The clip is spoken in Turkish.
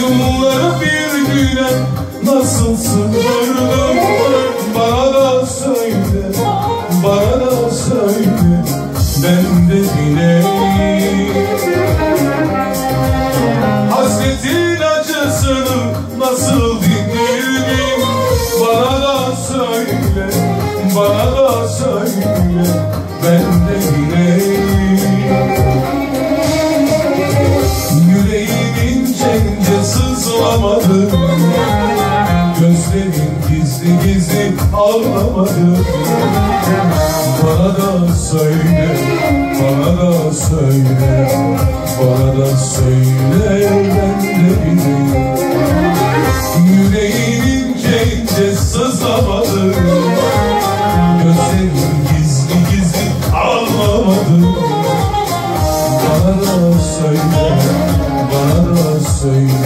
Yollara bir güne nasıl sığırdım nasıl dinleyelim Bana da söyle, bana da söyle. Ben de bileyim. Yüreğimin cence sızlamadı. Gözlerin gizli gizli ağlamadı. Bana da söyle, bana da söyle. Bana da söyle ben de bileyim. sızlamadı Gözlerim gizli gizli ağlamadı Bana da söyle, bana da söyle.